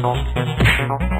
Non, non, non.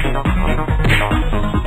Thank you.